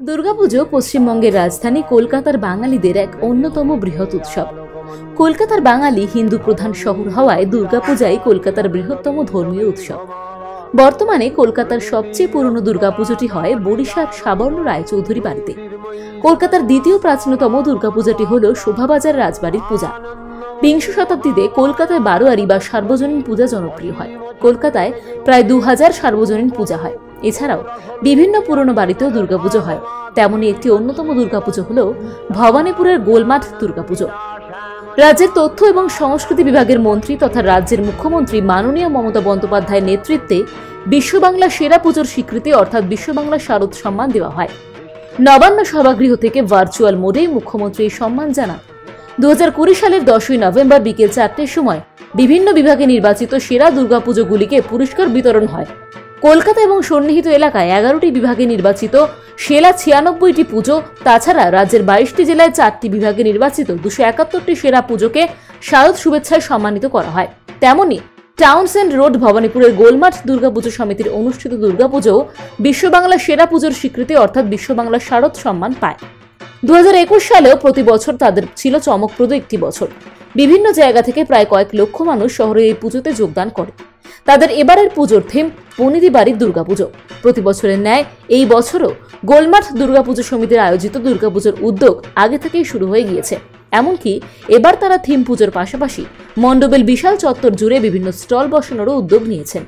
দুর্গাপুজো পশ্চিমবঙ্গের রাজধানী কলকাতার বাঙালিদের এক অন্যতম বৃহৎ উৎসব। কলকাতার বাঙালি হিন্দু প্রধান শহর হওয়ায় দুর্গাপূজাই কলকাতার বৃহত্তম ধর্মীয় উৎসব। বর্তমানে কলকাতার সবচেয়ে পুরনো দুর্গাপুজোটি হয় বরিশার সাবর্ণ রায়চৌধুরী বাড়িতে। কলকাতার দ্বিতীয় প্রাচীনতম দুর্গাপূজাটি হল শোভাবাজার রাজবাড়ির পূজা। বিংশ শতাব্দীতে কলকাতায় বারোয়ারি বা সার্বজনীন পূজা জনপ্রিয় হয়। কলকাতায় প্রায় দু হাজার সার্বজনীন পূজা হয়। এছাড়াও বিভিন্ন পুরনো বাড়িতেও দুর্গাপুজো হয়। তেমনই একটি অন্যতম দুর্গাপুজো হল ভবানীপুরের গোলমাঠ দুর্গাপুজো। রাজ্যের তথ্য এবং সংস্কৃতি বিভাগের মন্ত্রী তথা রাজ্যের মুখ্যমন্ত্রী মাননীয় মমতা বন্দ্যোপাধ্যায়ের নেতৃত্বে বিশ্ব বাংলা সেরা পুজোর স্বীকৃতি অর্থাৎ বিশ্ব বাংলা শারদ সম্মান দেওয়া হয়। নবান্ন সভাগৃহ থেকে ভার্চুয়াল মোডে মুখ্যমন্ত্রী সম্মান জানান। দু হাজার কুড়ি সালের দশই নভেম্বর বিকেল চারটের সময় বিভিন্ন বিভাগে নির্বাচিত সেরা দুর্গাপুজোগুলিকে পুরস্কার বিতরণ হয়। কলকাতা এবং সন্নিহিত এলাকায় এগারোটি বিভাগে নির্বাচিত সেরা ছিয়ানব্বইটি পুজো, তাছাড়া রাজ্যের বাইশটি জেলায় চারটি বিভাগে নির্বাচিত দুশো একাত্তরটি সেরা পুজোকে শারদ শুভেচ্ছায় সম্মানিত করা হয়। তেমনি টাউনসেন্ড রোড ভবানীপুরের গোলমাঠ দুর্গাপুজো সমিতির অনুষ্ঠিত দুর্গাপুজো বিশ্ব বাংলা সেরা পুজোর স্বীকৃতি, অর্থাৎ বিশ্ব বাংলা শারদ সম্মান পায়। দু হাজার একুশ সালেও প্রতি বছর তাদের ছিল চমকপ্রদ একটি বছর। বিভিন্ন জায়গা থেকে প্রায় কয়েক লক্ষ মানুষ শহরে এই পুজোতে যোগদান করে। তাদের এবারের পুজোর থিম বনিদি বাড়ির দুর্গাপুজো। প্রতি বছরের ন্যায় এই বছরও গোলমাঠ দুর্গাপুজো সমিতির আয়োজিত দুর্গাপুজোর উদ্যোগ আগে থেকেই শুরু হয়ে গিয়েছে। এমনকি এবার তারা থিম পুজোর পাশাপাশি মণ্ডপের বিশাল চত্বর জুড়ে বিভিন্ন স্টল বসানোরও উদ্যোগ নিয়েছেন।